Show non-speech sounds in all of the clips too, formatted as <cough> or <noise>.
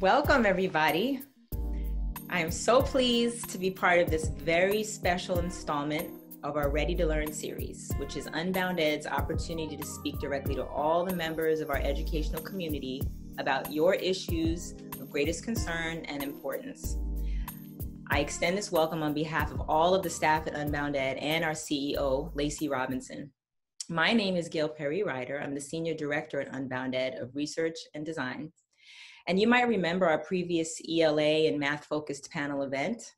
Welcome, everybody. I am so pleased to be part of this very special installment of our Ready to Learn series, which is UnboundEd's opportunity to speak directly to all the members of our educational community about your issues of greatest concern and importance. I extend this welcome on behalf of all of the staff at UnboundEd and our CEO, Lacey Robinson. My name is Gail Perry Ryder. I'm the Senior Director at UnboundEd of Research and Design. And you might remember our previous ELA and math focused panel event.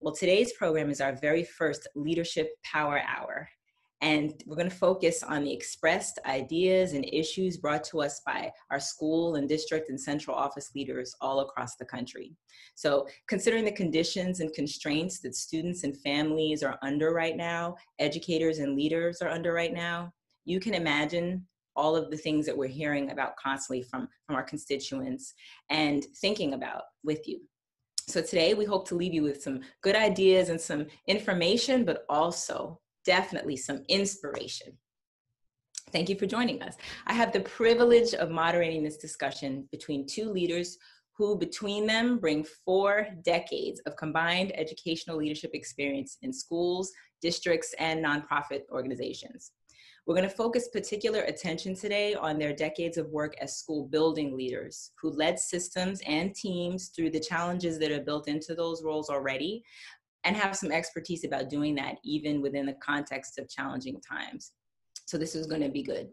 Well, today's program is our very first Leadership Power Hour. And we're going to focus on the expressed ideas and issues brought to us by our school and district and central office leaders all across the country. So, considering the conditions and constraints that students and families are under right now, educators and leaders are under right now, you can imagine all of the things that we're hearing about constantly from, from our constituents and thinking about with you. So today we hope to leave you with some good ideas and some information, but also definitely some inspiration. Thank you for joining us. I have the privilege of moderating this discussion between two leaders who between them bring four decades of combined educational leadership experience in schools, districts, and nonprofit organizations. We're going to focus particular attention today on their decades of work as school building leaders who led systems and teams through the challenges that are built into those roles already and have some expertise about doing that even within the context of challenging times. So this is going to be good.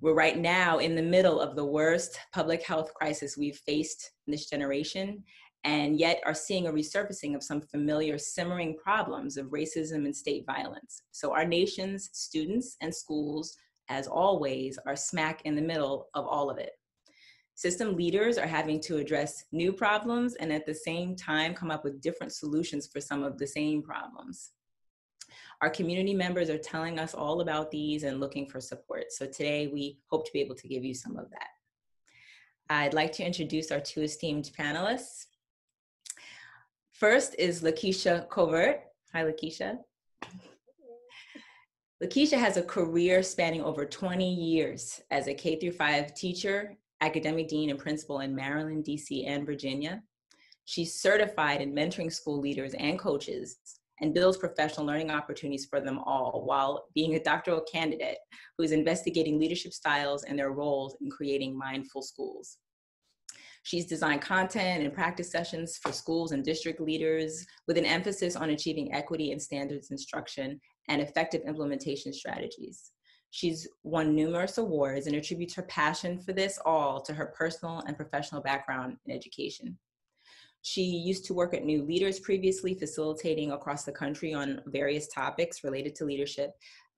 We're right now in the middle of the worst public health crisis we've faced in this generation, and yet are seeing a resurfacing of some familiar simmering problems of racism and state violence. So, our nation's students and schools, as always, are smack in the middle of all of it. System leaders are having to address new problems and at the same time come up with different solutions for some of the same problems. Our community members are telling us all about these and looking for support. So today we hope to be able to give you some of that. I'd like to introduce our two esteemed panelists. First is Lakisha Covert. Hi, Lakisha. Lakisha has a career spanning over 20 years as a K through 5 teacher, academic dean, and principal in Maryland, DC, and Virginia. She's certified in mentoring school leaders and coaches and builds professional learning opportunities for them all while being a doctoral candidate who is investigating leadership styles and their roles in creating mindful schools. She's designed content and practice sessions for schools and district leaders with an emphasis on achieving equity and standards instruction and effective implementation strategies. She's won numerous awards and attributes her passion for this all to her personal and professional background in education. She used to work at New Leaders previously, facilitating across the country on various topics related to leadership,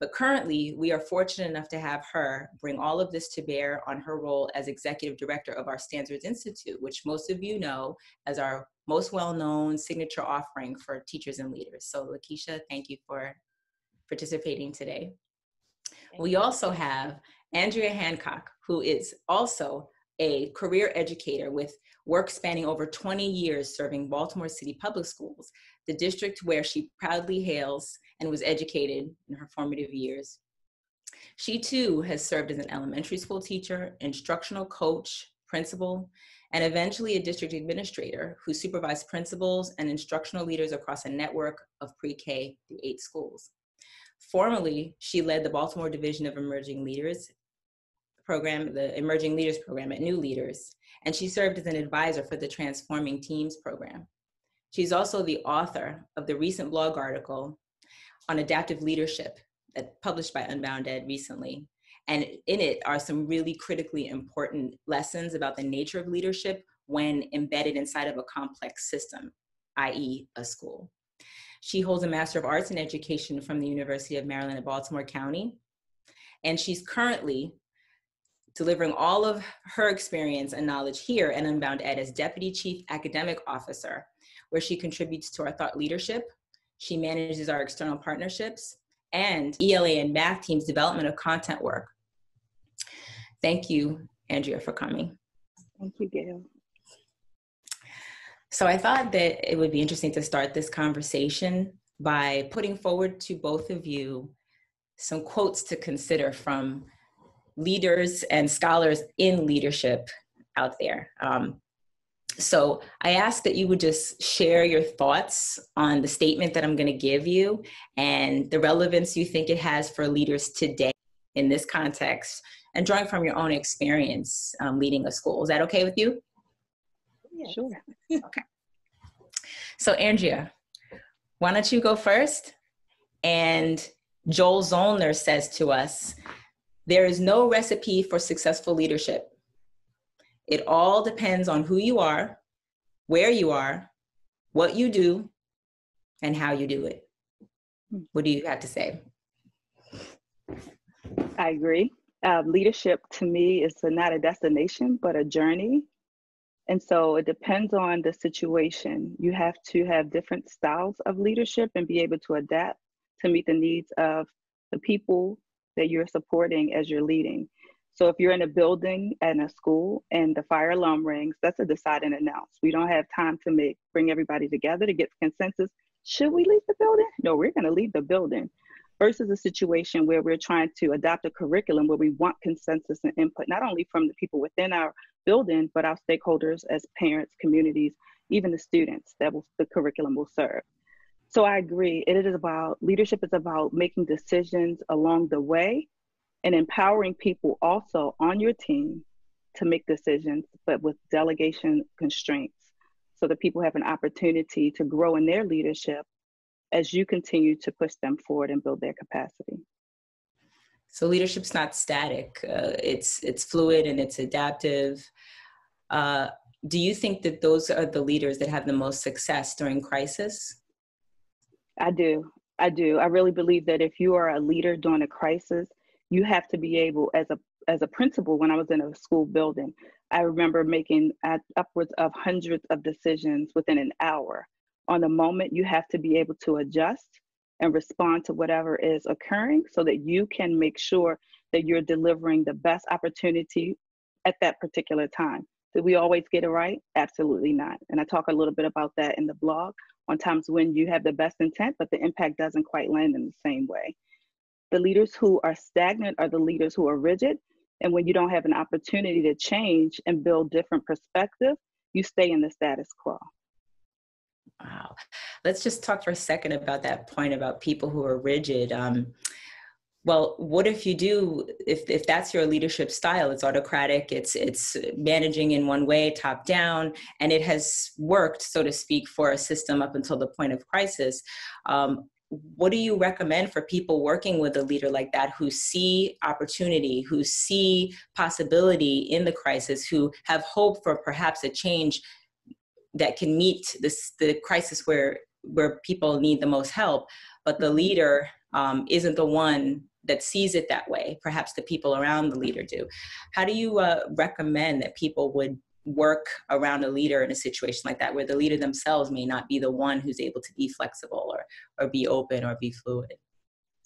but currently, we are fortunate enough to have her bring all of this to bear on her role as executive director of our Standards Institute, which most of you know as our most well-known signature offering for teachers and leaders. So Lakisha, thank you for participating today. Thank we you. also have Andrea Hancock, who is also a career educator with work spanning over 20 years serving Baltimore City Public Schools, the district where she proudly hails and was educated in her formative years. She too has served as an elementary school teacher, instructional coach, principal, and eventually a district administrator who supervised principals and instructional leaders across a network of pre-K through eight schools. Formerly, she led the Baltimore Division of Emerging Leaders program, the Emerging Leaders program at New Leaders, and she served as an advisor for the Transforming Teams program. She's also the author of the recent blog article on adaptive leadership that published by UnboundEd recently. And in it are some really critically important lessons about the nature of leadership when embedded inside of a complex system, i.e., a school. She holds a Master of Arts in Education from the University of Maryland at Baltimore County. And she's currently delivering all of her experience and knowledge here at UnboundEd as Deputy Chief Academic Officer, where she contributes to our thought leadership, she manages our external partnerships and ELA and math team's development of content work. Thank you, Andrea, for coming. Thank you, Gail. So I thought that it would be interesting to start this conversation by putting forward to both of you some quotes to consider from leaders and scholars in leadership out there. Um, so I ask that you would just share your thoughts on the statement that I'm going to give you and the relevance you think it has for leaders today in this context and drawing from your own experience um, leading a school. Is that okay with you? Yeah, sure. <laughs> okay. So, Andrea, why don't you go first? And Joel Zollner says to us there is no recipe for successful leadership. It all depends on who you are, where you are, what you do, and how you do it. What do you have to say? I agree. Uh, leadership to me is a, not a destination, but a journey. And so it depends on the situation. You have to have different styles of leadership and be able to adapt to meet the needs of the people that you're supporting as you're leading. So if you're in a building and a school and the fire alarm rings, that's a decide and announce. We don't have time to make bring everybody together to get consensus. Should we leave the building? No, we're going to leave the building. Versus a situation where we're trying to adopt a curriculum where we want consensus and input, not only from the people within our building, but our stakeholders as parents, communities, even the students that will, the curriculum will serve. So I agree. It is about leadership is about making decisions along the way and empowering people also on your team to make decisions, but with delegation constraints so that people have an opportunity to grow in their leadership as you continue to push them forward and build their capacity. So leadership's not static; uh, it's it's fluid and it's adaptive. Uh, do you think that those are the leaders that have the most success during crisis? I do. I do. I really believe that if you are a leader during a crisis, you have to be able, as a as a principal, when I was in a school building, I remember making upwards of hundreds of decisions within an hour. On the moment, you have to be able to adjust and respond to whatever is occurring so that you can make sure that you're delivering the best opportunity at that particular time. Did we always get it right? Absolutely not. And I talk a little bit about that in the blog on times when you have the best intent, but the impact doesn't quite land in the same way. The leaders who are stagnant are the leaders who are rigid. And when you don't have an opportunity to change and build different perspective, you stay in the status quo. Wow. Let's just talk for a second about that point about people who are rigid. Um, well what if you do if if that's your leadership style it's autocratic it's it's managing in one way top down and it has worked so to speak for a system up until the point of crisis um, what do you recommend for people working with a leader like that who see opportunity who see possibility in the crisis who have hope for perhaps a change that can meet this the crisis where where people need the most help but the leader um, isn't the one that sees it that way. Perhaps the people around the leader do. How do you uh, recommend that people would work around a leader in a situation like that where the leader themselves may not be the one who's able to be flexible or or be open or be fluid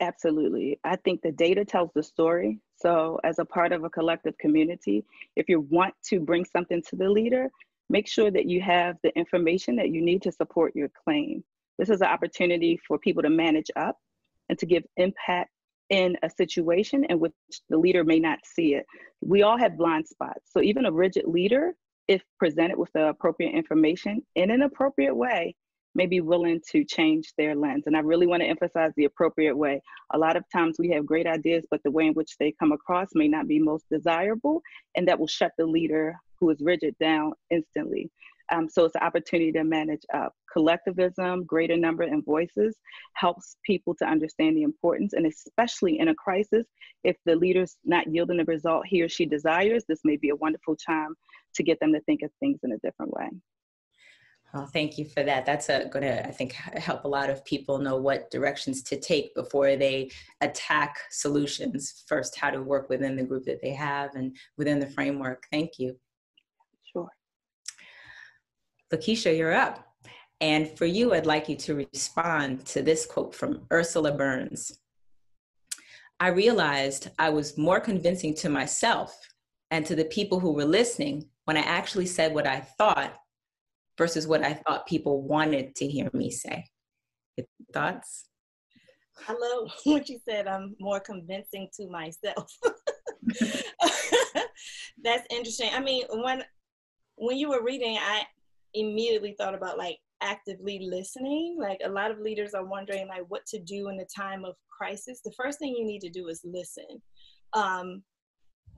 absolutely i think the data tells the story so as a part of a collective community if you want to bring something to the leader make sure that you have the information that you need to support your claim this is an opportunity for people to manage up and to give impact in a situation in which the leader may not see it. We all have blind spots. So even a rigid leader, if presented with the appropriate information in an appropriate way, may be willing to change their lens. And I really want to emphasize the appropriate way. A lot of times we have great ideas, but the way in which they come across may not be most desirable, and that will shut the leader who is rigid down instantly. Um, so it's an opportunity to manage up. Collectivism, greater number and voices helps people to understand the importance, and especially in a crisis, if the leader's not yielding the result he or she desires, this may be a wonderful time to get them to think of things in a different way. Well, thank you for that. That's uh, going to, I think, help a lot of people know what directions to take before they attack solutions. First, how to work within the group that they have and within the framework. Thank you. Sure. Lakisha, you're up. And for you, I'd like you to respond to this quote from Ursula Burns. I realized I was more convincing to myself and to the people who were listening when I actually said what I thought versus what I thought people wanted to hear me say. Thoughts? I love <laughs> what you said. I'm more convincing to myself. <laughs> That's interesting. I mean, when when you were reading, I immediately thought about like actively listening. Like a lot of leaders are wondering like what to do in the time of crisis. The first thing you need to do is listen. Um,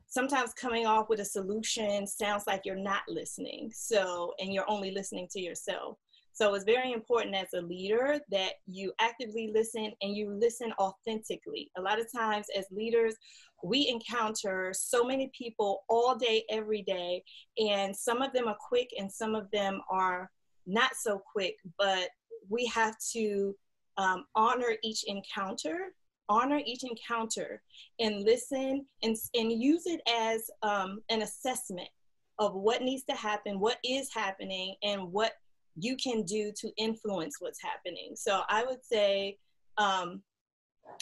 sometimes coming off with a solution sounds like you're not listening. So, and you're only listening to yourself. So it's very important as a leader that you actively listen and you listen authentically. A lot of times as leaders, we encounter so many people all day, every day, and some of them are quick and some of them are not so quick, but we have to um, honor each encounter honor each encounter and listen and, and use it as um, an assessment of what needs to happen, what is happening, and what you can do to influence what's happening. So I would say um,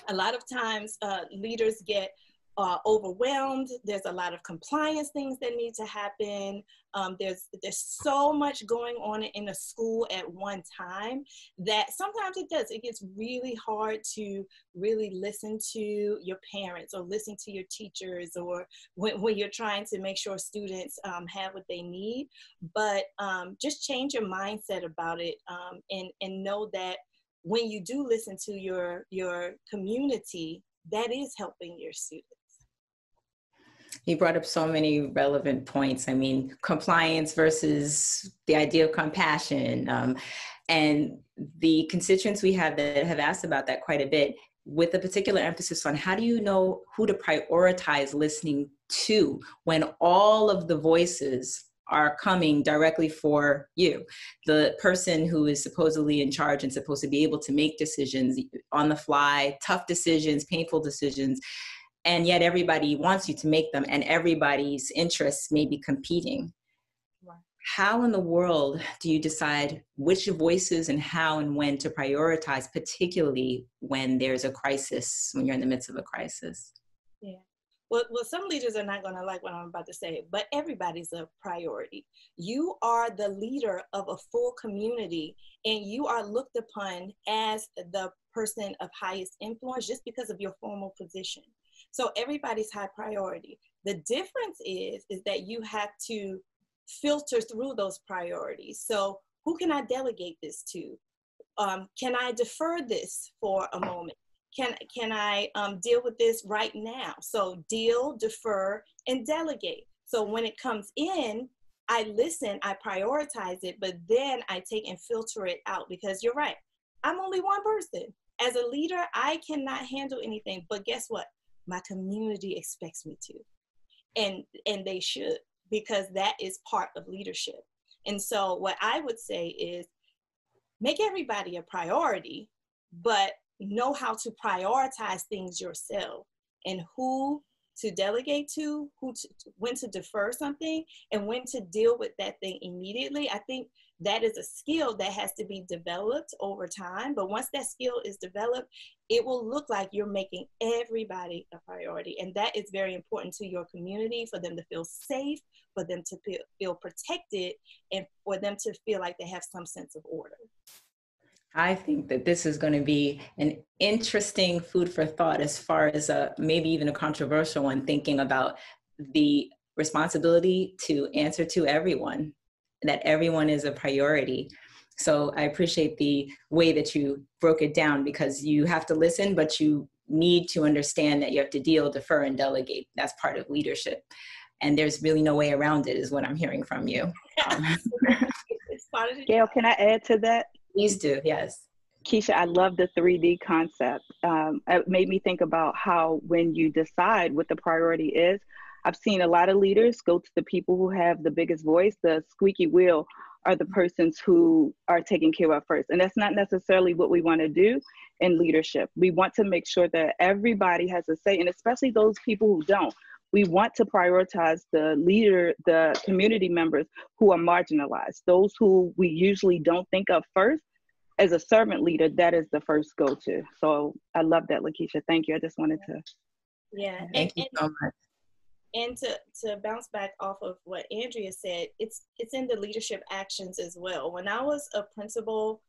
a lot of times uh, leaders get uh, overwhelmed. There's a lot of compliance things that need to happen. Um, there's there's so much going on in a school at one time that sometimes it does. It gets really hard to really listen to your parents or listen to your teachers or when, when you're trying to make sure students um, have what they need. But um, just change your mindset about it um, and and know that when you do listen to your your community, that is helping your students. He brought up so many relevant points. I mean, compliance versus the idea of compassion. Um, and the constituents we have that have asked about that quite a bit, with a particular emphasis on how do you know who to prioritize listening to when all of the voices are coming directly for you. The person who is supposedly in charge and supposed to be able to make decisions on the fly, tough decisions, painful decisions, and yet everybody wants you to make them and everybody's interests may be competing. How in the world do you decide which voices and how and when to prioritize particularly when there's a crisis when you're in the midst of a crisis? Yeah. Well, well some leaders are not going to like what i'm about to say but everybody's a priority. You are the leader of a full community and you are looked upon as the person of highest influence just because of your formal position so everybody's high priority. The difference is, is that you have to filter through those priorities. So who can I delegate this to? Um, can I defer this for a moment? Can, can I um, deal with this right now? So deal, defer, and delegate. So when it comes in, I listen, I prioritize it, but then I take and filter it out because you're right. I'm only one person. As a leader, I cannot handle anything. But guess what? My community expects me to. And and they should because that is part of leadership. And so what i would say is make everybody a priority but know how to prioritize things yourself and who to delegate to who to, when to defer something and when to deal with that thing immediately. I think that is a skill that has to be developed over time. But once that skill is developed, it will look like you're making everybody a priority. And that is very important to your community for them to feel safe, for them to feel, protected, and for them to feel like they have some sense of order. I think that this is going to be an interesting food for thought as far as a, maybe even a controversial one, thinking about the responsibility to answer to everyone that everyone is a priority. So I appreciate the way that you broke it down because you have to listen, but you need to understand that you have to deal, defer, and delegate. That's part of leadership. And there's really no way around it, is what I'm hearing from you. Um, <laughs> Gail, can I add to that? Please do, yes. Keisha, I love the 3D concept. Um, it made me think about how when you decide what the priority is, I've seen a lot of leaders go to the people who have the biggest voice, the squeaky wheel are the persons who are taken care of first. And that's not necessarily what we want to do in leadership. We want to make sure that everybody has a say, and especially those people who don't. We want to prioritize the leader, the community members who are marginalized, those who we usually don't think of first. As a servant leader, that is the first go to. So I love that, Lakisha. Thank you. I just wanted to. Yeah. Thank and, you so much and to to bounce back off of what Andrea said, it's it's in the leadership actions as well. When I was a principal,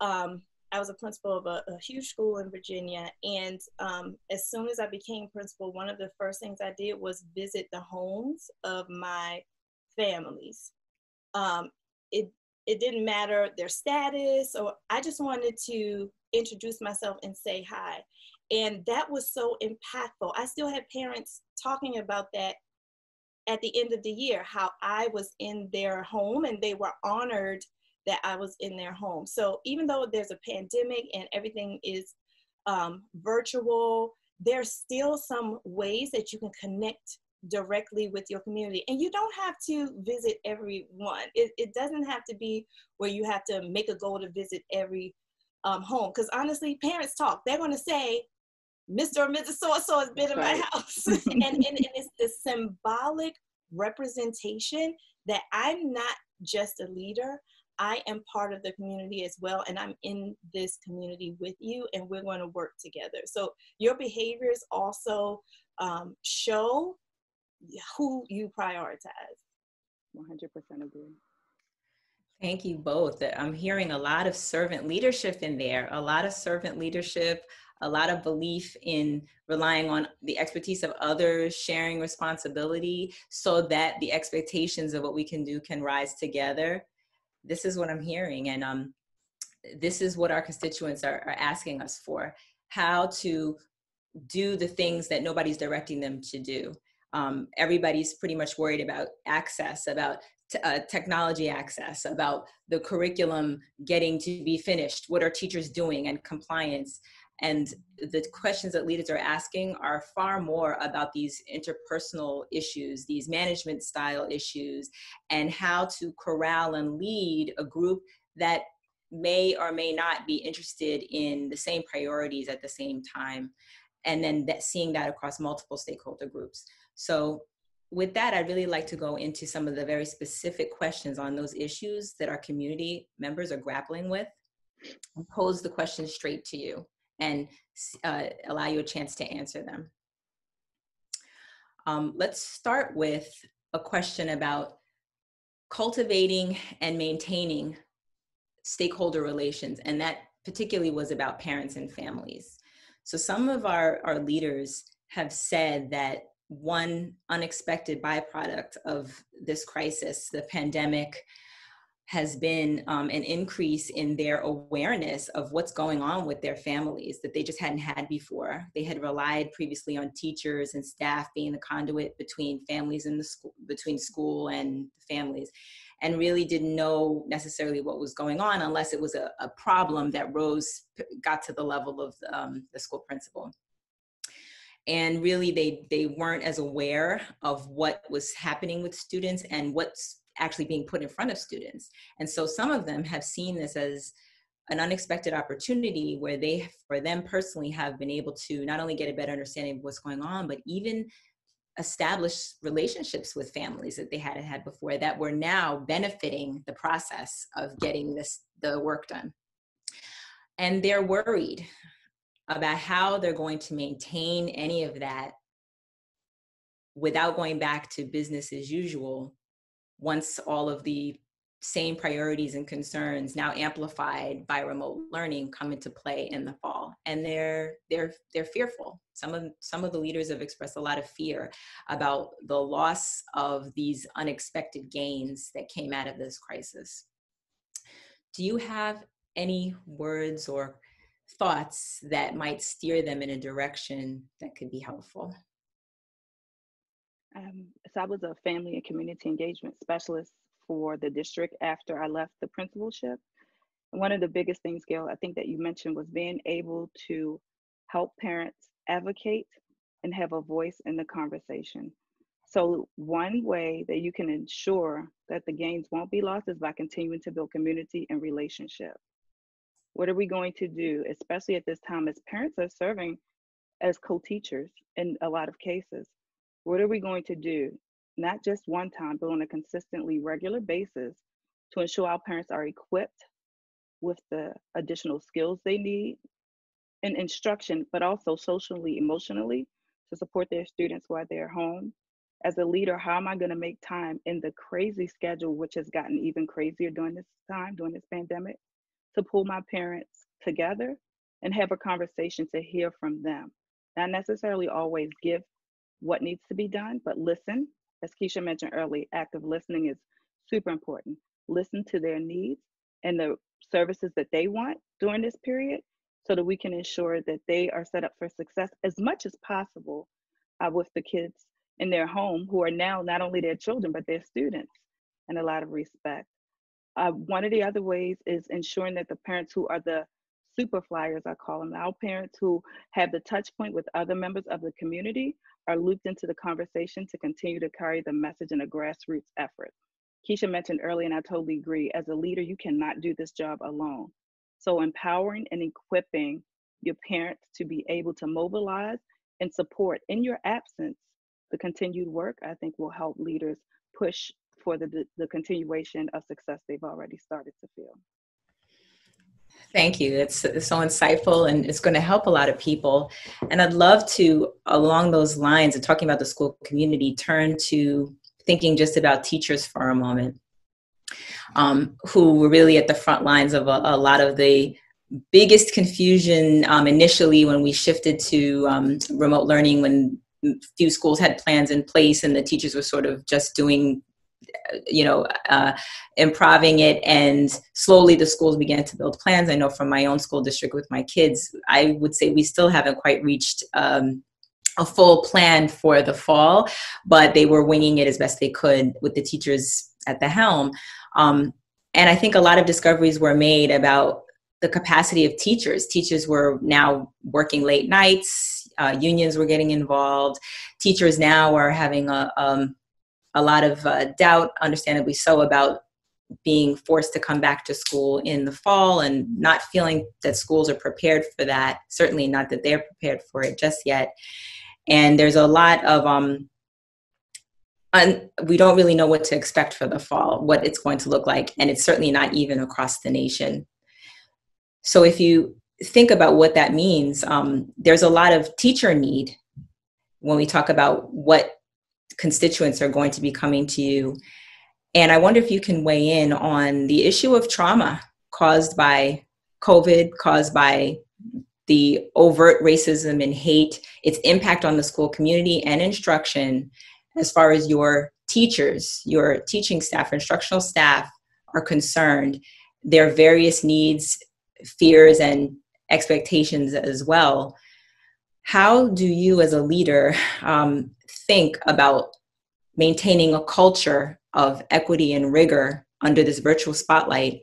um, I was a principal of a, a huge school in Virginia, and um, as soon as I became principal, one of the first things I did was visit the homes of my families. Um, it it didn't matter their status or I just wanted to introduce myself and say hi. And that was so impactful. I still had parents talking about that at the end of the year, how I was in their home and they were honored that I was in their home. So even though there's a pandemic and everything is um, virtual, there's still some ways that you can connect directly with your community. And you don't have to visit everyone. It, it doesn't have to be where you have to make a goal to visit every um, home. Because honestly, parents talk. They're going to say, Mr. or Mrs. So and so has been in my house. <laughs> and, and, and it's the symbolic representation that I'm not just a leader, I am part of the community as well, and I'm in this community with you, and we're going to work together. So your behaviors also um, show who you prioritize. 100% agree. Thank you both. I'm hearing a lot of servant leadership in there, a lot of servant leadership, a lot of belief in relying on the expertise of others, sharing responsibility so that the expectations of what we can do can rise together this is what I'm hearing. And um, this is what our constituents are, are asking us for how to do the things that nobody's directing them to do. Um, everybody's pretty much worried about access, about t- uh, technology access, about the curriculum getting to be finished, what are teachers doing, and compliance. And the questions that leaders are asking are far more about these interpersonal issues, these management style issues, and how to corral and lead a group that may or may not be interested in the same priorities at the same time. And then that, seeing that across multiple stakeholder groups. So with that, I'd really like to go into some of the very specific questions on those issues that our community members are grappling with and pose the question straight to you and uh, allow you a chance to answer them. Um, let's start with a question about cultivating and maintaining stakeholder relations, and that particularly was about parents and families. So some of our, our leaders have said that one unexpected byproduct of this crisis, the pandemic, has been um, an increase in their awareness of what's going on with their families that they just hadn't had before. They had relied previously on teachers and staff being the conduit between families and the school, between school and families, and really didn't know necessarily what was going on unless it was a, a problem that rose, got to the level of um, the school principal and really they they weren't as aware of what was happening with students and what's actually being put in front of students. And so some of them have seen this as an unexpected opportunity where they, for them personally, have been able to not only get a better understanding of what's going on, but even establish relationships with families that they hadn't had before that were now benefiting the process of getting this the work done. And they're worried about how they're going to maintain any of that without going back to business as usual once all of the same priorities and concerns now amplified by remote learning come into play in the fall. And they're they're they're fearful. Some of some of the leaders have expressed a lot of fear about the loss of these unexpected gains that came out of this crisis. Do you have any words or thoughts that might steer them in a direction that could be helpful um, so I was a family and community engagement specialist for the district after I left the principalship. One of the biggest things, Gail, I think that you mentioned was being able to help parents advocate and have a voice in the conversation. So, one way that you can ensure that the gains won't be lost is by continuing to build community and relationship. What are we going to do, especially at this time as parents are serving as co teachers in a lot of cases? What are we going to do, not just one time, but on a consistently regular basis to ensure our parents are equipped with the additional skills they need and instruction, but also socially, emotionally to support their students while they're home? As a leader, how am I going to make time in the crazy schedule, which has gotten even crazier during this time, during this pandemic, to pull my parents together and have a conversation to hear from them? Not necessarily always give what needs to be done, but listen. As Keisha mentioned earlier, active listening is super important. listen to their needs and the services that they want during this period so that we can ensure that they are set up for success as much as possible uh, with the kids in their home who are now not only their children but their students in a lot of respect. Uh, one of the other ways is ensuring that the parents who are the super flyers, I call them, our parents who have the touch point with other members of the community are looped into the conversation to continue to carry the message in a grassroots effort. Keisha mentioned earlier, and I totally agree, as a leader, you cannot do this job alone. So empowering and equipping your parents to be able to mobilize and support in your absence the continued work, I think will help leaders push for the, the continuation of success they've already started to feel. Thank you. It's, it's so insightful and it's going to help a lot of people. And I'd love to, along those lines and talking about the school community, turn to thinking just about teachers for a moment, um, who were really at the front lines of a, a lot of the biggest confusion um, initially when we shifted to um, remote learning when few schools had plans in place and the teachers were sort of just doing you know, uh, improving it, and slowly the schools began to build plans. I know from my own school district with my kids, I would say we still haven't quite reached um, a full plan for the fall, but they were winging it as best they could with the teachers at the helm. Um, and I think a lot of discoveries were made about the capacity of teachers. Teachers were now working late nights, uh, unions were getting involved. Teachers now are having a, um, a lot of uh, doubt, understandably so, about being forced to come back to school in the fall and not feeling that schools are prepared for that. Certainly not that they're prepared for it just yet. And there's a lot of um, and we don't really know what to expect for the fall, what it's going to look like, and it's certainly not even across the nation. So if you think about what that means, um, there's a lot of teacher need when we talk about what constituents are going to be coming to you. And I wonder if you can weigh in on the issue of trauma caused by COVID, caused by the overt racism and hate, its impact on the school community and instruction, as far as your teachers, your teaching staff, instructional staff are concerned, their various needs, fears, and expectations as well. How do you, as a leader, um, think about maintaining a culture of equity and rigor under this virtual spotlight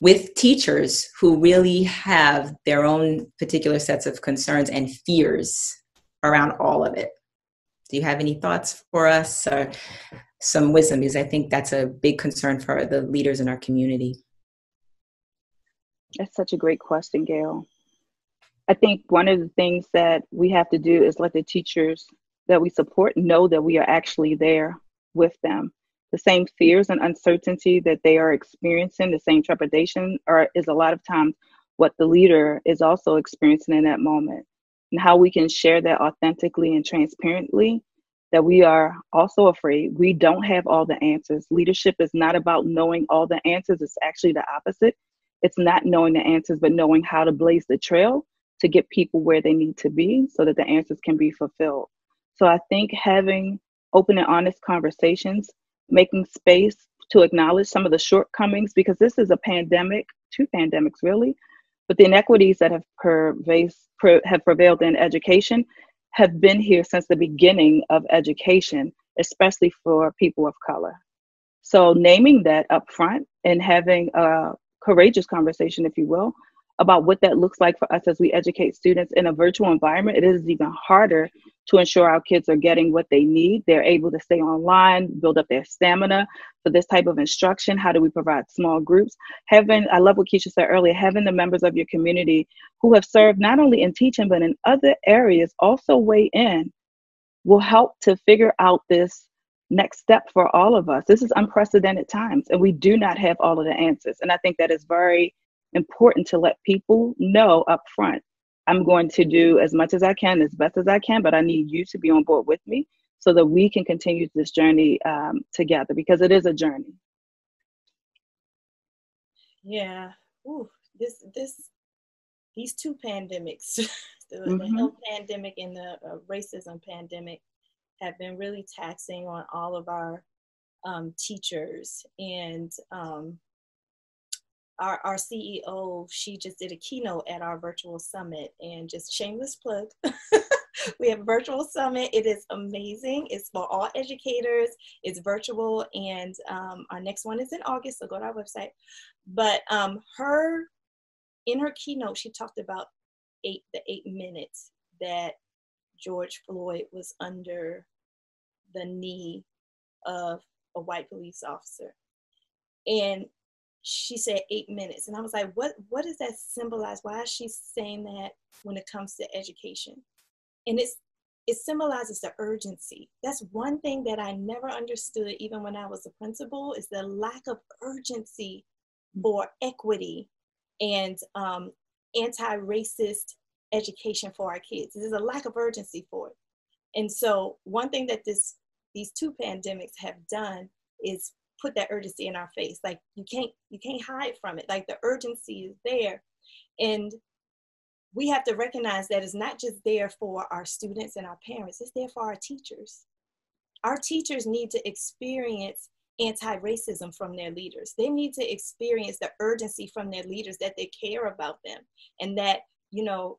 with teachers who really have their own particular sets of concerns and fears around all of it. Do you have any thoughts for us or some wisdom? Because I think that's a big concern for the leaders in our community. That's such a great question, Gail. I think one of the things that we have to do is let the teachers that we support know that we are actually there with them. The same fears and uncertainty that they are experiencing, the same trepidation, are, is a lot of times what the leader is also experiencing in that moment. And how we can share that authentically and transparently that we are also afraid. We don't have all the answers. Leadership is not about knowing all the answers, it's actually the opposite. It's not knowing the answers, but knowing how to blaze the trail to get people where they need to be so that the answers can be fulfilled. So I think having open and honest conversations, making space to acknowledge some of the shortcomings, because this is a pandemic, two pandemics really, but the inequities that have, pervade, have prevailed in education have been here since the beginning of education, especially for people of color. So naming that up front and having a courageous conversation, if you will, about what that looks like for us as we educate students in a virtual environment, it is even harder to ensure our kids are getting what they need. They're able to stay online, build up their stamina for this type of instruction. How do we provide small groups? Having, I love what Keisha said earlier, having the members of your community who have served not only in teaching, but in other areas also weigh in will help to figure out this next step for all of us. This is unprecedented times, and we do not have all of the answers. And I think that is very important to let people know up front I'm going to do as much as I can, as best as I can, but I need you to be on board with me so that we can continue this journey um, together because it is a journey. Yeah. Ooh, this this these two pandemics, <laughs> the, mm-hmm. the, health pandemic and the uh, racism pandemic, have been really taxing on all of our um, teachers and um, our, our CEO, she just did a keynote at our virtual summit and just shameless plug. <laughs> we have virtual summit. It is amazing. It's for all educators. It's virtual, and um, our next one is in August. So go to our website. But um, her, in her keynote, she talked about eight the eight minutes that George Floyd was under the knee of a white police officer, and she said eight minutes, and I was like, what What does that symbolize? Why is she saying that when it comes to education? and it's it symbolizes the urgency. That's one thing that I never understood, even when I was a principal, is the lack of urgency for equity and um, anti-racist education for our kids. There's a lack of urgency for it. And so one thing that this these two pandemics have done is put that urgency in our face. Like you can't you can't hide from it. Like the urgency is there. And we have to recognize that it's not just there for our students and our parents, it's there for our teachers. Our teachers need to experience anti racism from their leaders. They need to experience the urgency from their leaders that they care about them and that, you know,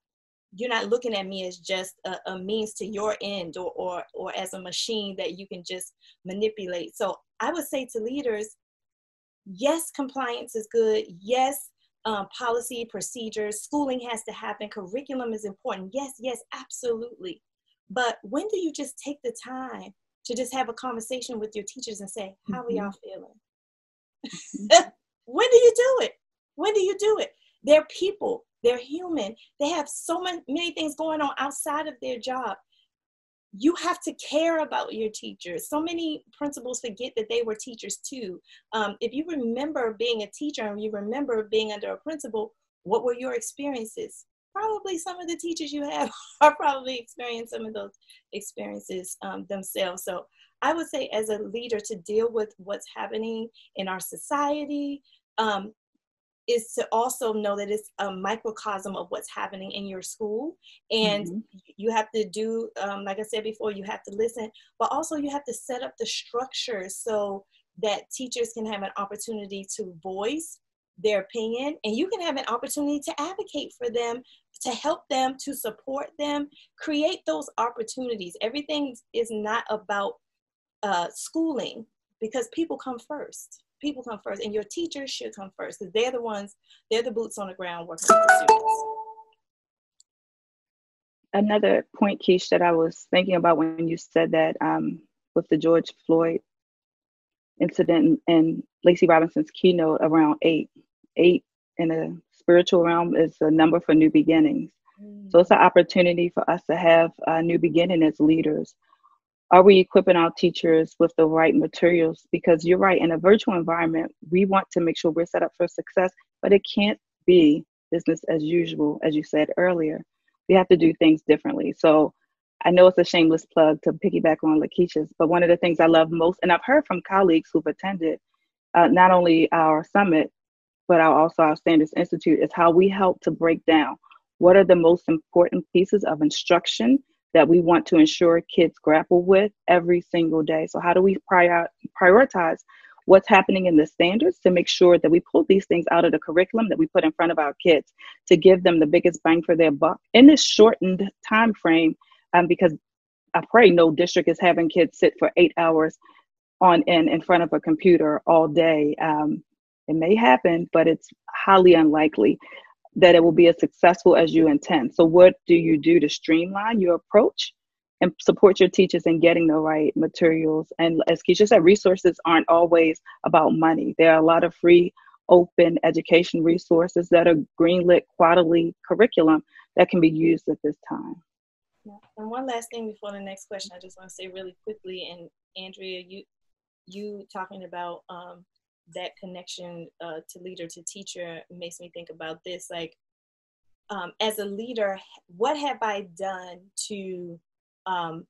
you're not looking at me as just a, a means to your end or, or, or as a machine that you can just manipulate. So I would say to leaders, yes, compliance is good. Yes, um, policy, procedures, schooling has to happen, curriculum is important. Yes, yes, absolutely. But when do you just take the time to just have a conversation with your teachers and say, How mm-hmm. are y'all feeling? Mm-hmm. <laughs> when do you do it? When do you do it? They're people, they're human, they have so many, many things going on outside of their job you have to care about your teachers. So many principals forget that they were teachers too. Um, if you remember being a teacher and you remember being under a principal, what were your experiences? Probably some of the teachers you have <laughs> are probably experienced some of those experiences um, themselves. So I would say, as a leader, to deal with what's happening in our society, um, is to also know that it's a microcosm of what's happening in your school. And mm-hmm. you have to do um, like i said before you have to listen but also you have to set up the structure so that teachers can have an opportunity to voice their opinion and you can have an opportunity to advocate for them to help them to support them. Create those opportunities. Everything is not about uh, schooling because people come first people come first, and your teachers should come first because they're the ones, they're the boots on the ground working with the students. Another point, Keish, that I was thinking about when you said that um, with the George Floyd incident and Lacey Robinson's keynote around eight. Eight in a spiritual realm is a number for new beginnings. Mm. So it's an opportunity for us to have a new beginning as leaders are we equipping our teachers with the right materials? Because you're right in a virtual environment we want to make sure we're set up for success but it can't be business as usual as you said earlier. We have to do things differently. So i know it's a shameless plug to piggyback on lakisha's but one of the things i love most and i've heard from colleagues who've attended uh, not only our summit but our, also our standards institute is how we help to break down what are the most important pieces of instruction that we want to ensure kids grapple with every single day. So, how do we prior- prioritize what's happening in the standards to make sure that we pull these things out of the curriculum that we put in front of our kids to give them the biggest bang for their buck in this shortened time frame? Um, because I pray no district is having kids sit for eight hours on end in front of a computer all day. Um, it may happen, but it's highly unlikely that it will be as successful as you intend. So, what do you do to streamline your approach and support your teachers in getting the right materials? And as Keisha said, resources aren't always about money. There are a lot of free, open education resources that are greenlit quarterly curriculum that can be used at this time. And one last thing before the next question, I just want to say really quickly, and Andrea, you you talking about um, that connection uh, to leader to teacher makes me think about this like um, as a leader what have i done to um,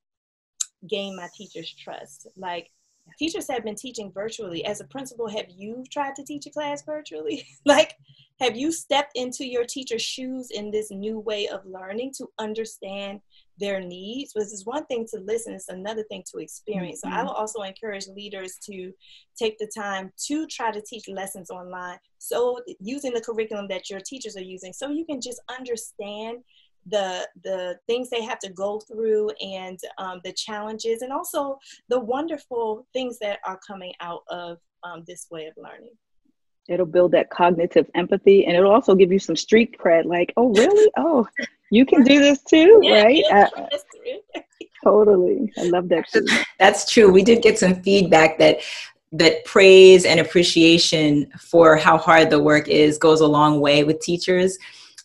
gain my teachers trust? Like teachers have been teaching virtually. As a principal have you tried to teach a class virtually? <laughs> Like have you stepped into your teacher's shoes in this new way of learning to understand their needs which is one thing to listen it's another thing to experience mm-hmm. so i mm-hmm. will also encourage leaders to take the time to try to teach lessons online so using the curriculum that your teachers are using so you can just understand the the things they have to go through and um, the challenges and also the wonderful things that are coming out of um, this way of learning it'll build that cognitive empathy and it'll also give you some street cred like oh really oh you can do this too yeah, right? yeah, uh, <laughs> totally. I love that too. that's true. We did get some feedback that that praise and appreciation for how hard the work is goes a long way with teachers.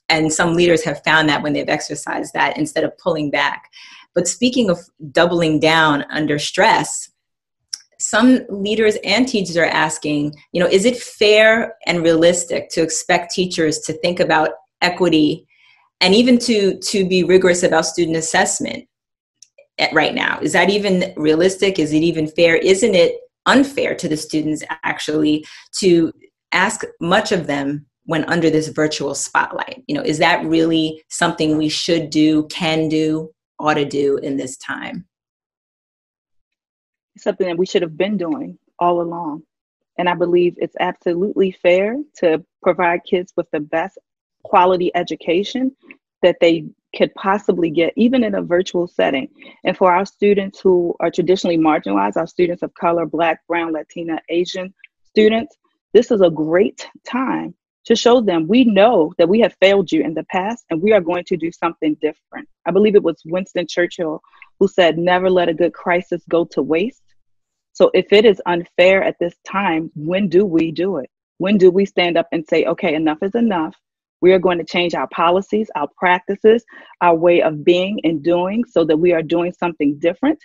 And some leaders have found that when they've exercised that instead of pulling back. But speaking of doubling down under stress some leaders and teachers are asking, you know, is it fair and realistic to expect teachers to think about equity and even to to be rigorous about student assessment eh, right now? Is that even realistic? Is it even fair? Isn't it unfair to the students actually to ask much of them when under this virtual spotlight? You know, is that really something we should do, can do, ought to do in this time? something that we should have been doing all along. And I believe it's absolutely fair to provide kids with the best quality education that they could possibly get, even in a virtual setting. And for our students who are traditionally marginalized, our students of color, Black, Brown, Latina, Asian students, this is a great time to show them we know that we have failed you in the past and we are going to do something different. I believe it was Winston Churchill who said, Never let a good crisis go to waste. So if it is unfair at this time, when do we do it? When do we stand up and say, okay, enough is enough? We are going to change our policies, our practices, our way of being and doing so that we are doing something different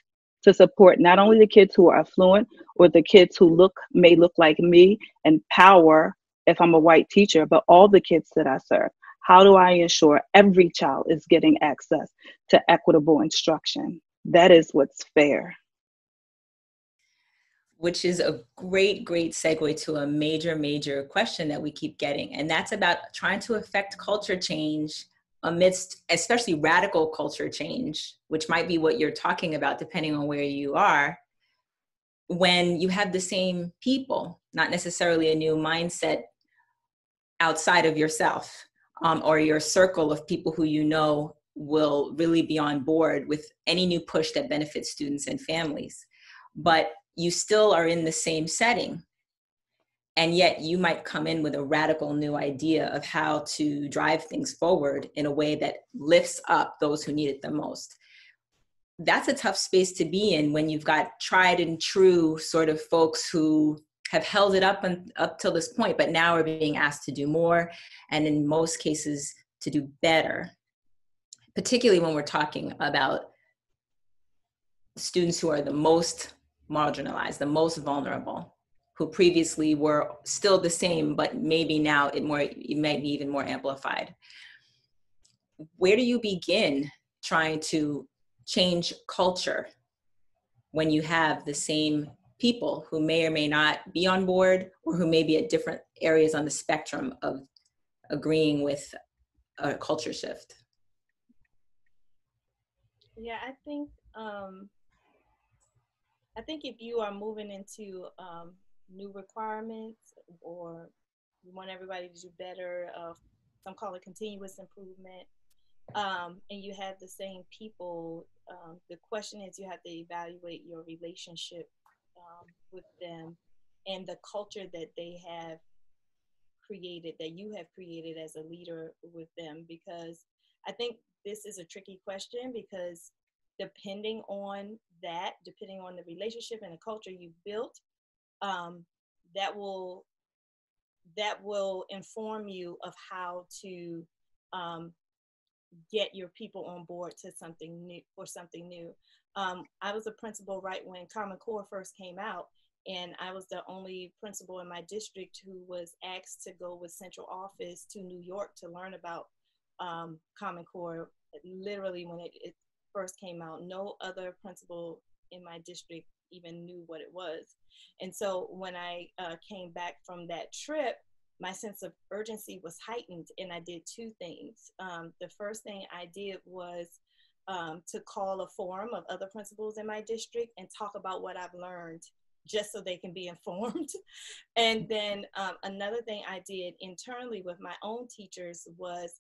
to support not only the kids who are affluent or the kids who look may look like me and power if I'm a white teacher, but all the kids that I serve. How do I ensure every child is getting access to equitable instruction? That is what's fair which is a great, great segue to a major, major question that we keep getting. And that's about trying to affect culture change amidst, especially radical culture change, which might be what you're talking about, depending on where you are, when you have the same people, not necessarily a new mindset outside of yourself um, or your circle of people who you know will really be on board with any new push that benefits students and families. But you still are in the same setting. And yet you might come in with a radical new idea of how to drive things forward in a way that lifts up those who need it the most. That's a tough space to be in when you've got tried and true sort of folks who have held it up and up till this point but now are being asked to do more and in most cases to do better. Particularly when we're talking about students who are the most marginalized, the most vulnerable, who previously were still the same, but maybe now it more it might be even more amplified. Where do you begin trying to change culture when you have the same people who may or may not be on board or who may be at different areas on the spectrum of agreeing with a culture shift? Yeah, I think um, I think if you are moving into um, new requirements or you want everybody to do better, uh, some call it continuous improvement, um, and you have the same people, um, the question is you have to evaluate your relationship um, with them and the culture that they have created, that you have created as a leader with them, because I think this is a tricky question because depending on that, depending on the relationship and the culture you've built, um, that will that will inform you of how to um, get your people on board to something new for something new. Um, I was a principal right when Common Core first came out, and I was the only principal in my district who was asked to go with central office to New York to learn about um, Common Core. Literally, when it, it first came out, no other principal in my district even knew what it was. And so when I uh, came back from that trip, my sense of urgency was heightened, and I did two things. Um, the first thing I did was um, to call a forum of other principals in my district and talk about what I've learned just so they can be <laughs> informed. and then um, another thing I did internally with my own teachers was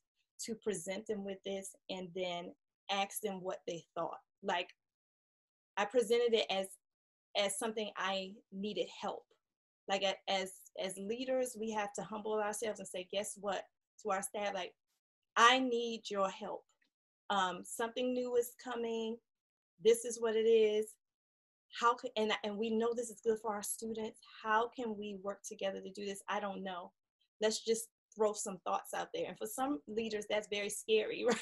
to present them with this and then ask them what they thought. Like I presented it as as something I needed help. Like as as leaders, we have to humble ourselves and say, guess what? To our staff, like, I need your help. Um, something new is coming. This is what it is. How can and and we know this is good for our students. How can we work together to do this? I don't know. Let's just throw some thoughts out there. And for some leaders, that's very scary, <laughs> right?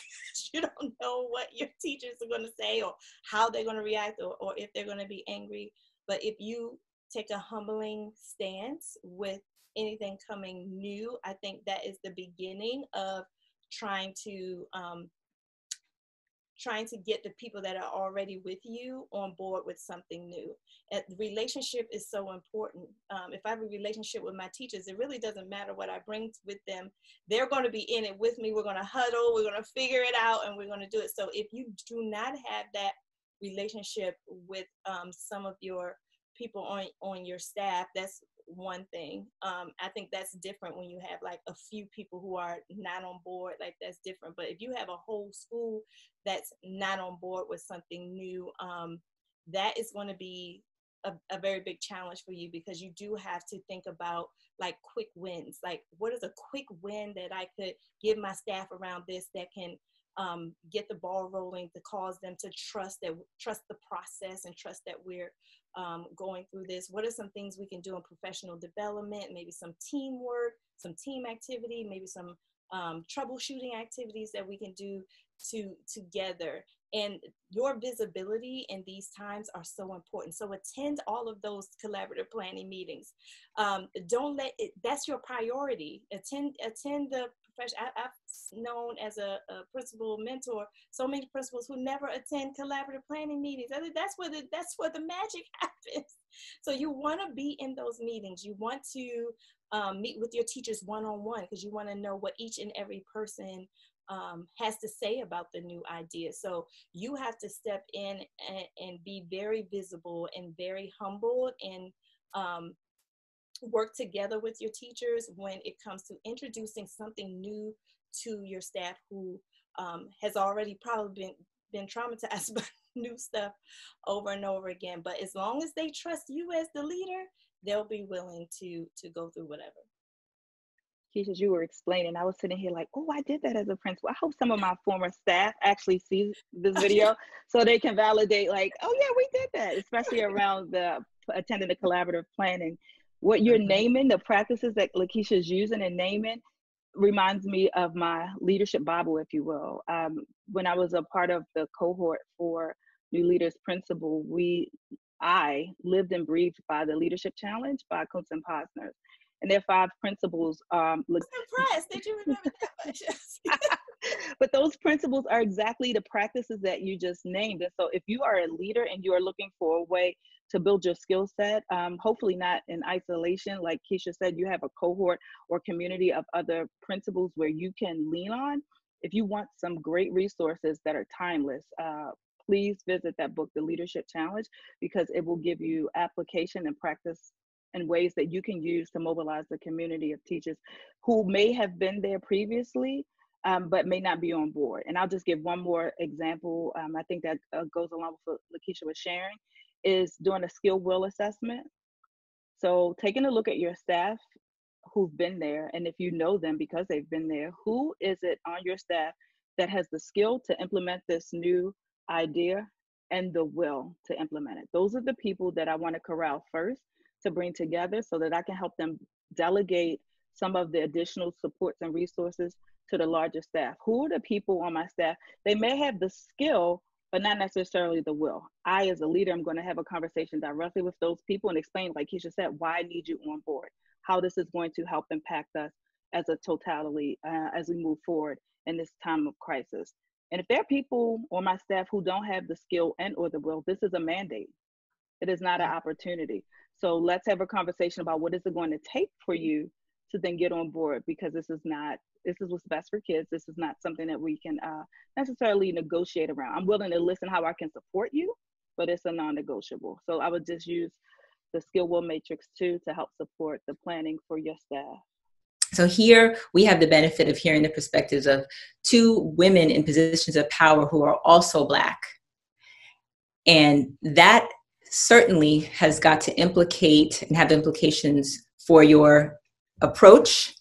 you don't know what your teachers are going to say or how they're going to react or, or if they're going to be angry. But if you take a humbling stance with anything coming new, I think that is the beginning of trying to um, trying to get the people that are already with you on board with something new. And relationship is so important. Um, if I have a relationship with my teachers, it really doesn't matter what I bring with them. They're going to be in it with me. We're going to huddle, we're going to figure it out, and we're going to do it. So if you do not have that relationship with um, some of your people on on your staff that's one thing. Um, i think that's different when you have like a few people who are not on board like that's different. But if you have a whole school that's not on board with something new um, that is going to be a, a, very big challenge for you because you do have to think about like quick wins. Like what is a quick win that i could give my staff around this that can um, get the ball rolling to cause them to trust that trust the process and trust that we're um, going through this? What are some things we can do in professional development? Maybe some teamwork some team activity maybe some um, troubleshooting activities that we can do to together. And your visibility in these times are so important. So attend all of those collaborative planning meetings. Um, don't let it that's your priority. Attend attend the profession I, have known as a, a, principal mentor so many principals who never attend collaborative planning meetings. I think that's where the that's where the magic <laughs> happens. So you want to be in those meetings. You want to um, meet with your teachers one-on-one because you want to know what each and every person um, has to say about the new idea. So you have to step in and, and be very visible and very humble and um, work together with your teachers when it comes to introducing something new to your staff who um, has already probably been been traumatized <laughs> by new stuff over and over again. But as long as they trust you as the leader, they'll be willing to to go through whatever. Keisha, you were explaining, I was sitting here like, oh, I did that as a principal. I hope some of my former staff actually see this <laughs> video so they can validate, like, oh yeah, we did that, especially around the attending the collaborative planning. What you're mm-hmm. naming, the practices that Lakisha is using and naming, reminds me of my leadership Bible, if you will. Um, when I was a part of the cohort for New Leaders Principle, we I lived and breathed by the Leadership Challenge by Kouzes and Posner and their five principles. Um, impressed. Did you remember that much? <laughs> <laughs> but those principles are exactly the practices that you just named. And so, if you are a leader and you are looking for a way to build your skill set, um, hopefully not in isolation, like Keisha said, you have a cohort or community of other principals where you can lean on. If you want some great resources that are timeless, uh, please visit that book, The Leadership Challenge, because it will give you application and practice and ways that you can use to mobilize the community of teachers who may have been there previously um, but may not be on board. And I'll just give one more example. Um, I think that uh, goes along with what Lakisha was sharing, is doing a skill will assessment. So taking a look at your staff who've been there, and if you know them because they've been there, who is it on your staff that has the skill to implement this new idea and the will to implement it? Those are the people that I want to corral first to bring together so that I can help them delegate some of the additional supports and resources to the larger staff. Who are the people on my staff? They may have the skill, but not necessarily the will. I, as a leader, I'm going to have a conversation directly with those people and explain, like Keisha said, why I need you on board, how this is going to help impact us as a totality uh, as we move forward in this time of crisis. And if there are people on my staff who don't have the skill and or the will, this is a mandate. It is not an opportunity. So let's have a conversation about what is it going to take for you to then get on board because this is not this is what's best for kids. This is not something that we can uh, necessarily negotiate around. I'm willing to listen how I can support you, but it's a non-negotiable. So I would just use the skill will matrix too to help support the planning for your staff. So here we have the benefit of hearing the perspectives of two women in positions of power who are also Black. And that certainly has got to implicate and have implications for your approach,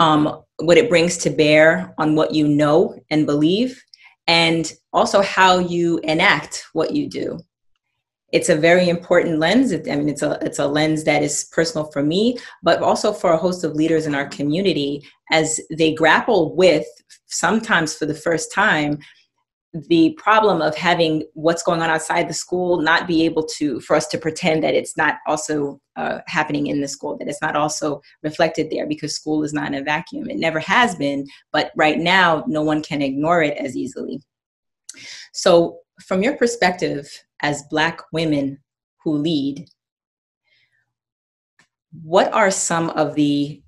um, what it brings to bear on what you know and believe, and also how you enact what you do it's a very important lens. I mean, it's a it's a lens that is personal for me, but also for a host of leaders in our community as they grapple with sometimes for the first time the problem of having what's going on outside the school not be able to for us to pretend that it's not also uh, happening in the school that it's not also reflected there because school is not in a vacuum. It never has been but right now no one can ignore it as easily. So from your perspective as Black women who lead, what are some of the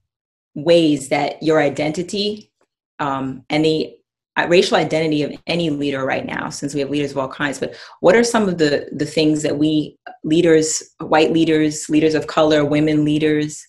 ways that your identity um, and the racial identity of any leader right now, since we have leaders of all kinds, but what are some of the, the things that we leaders, white leaders, leaders of color, women leaders,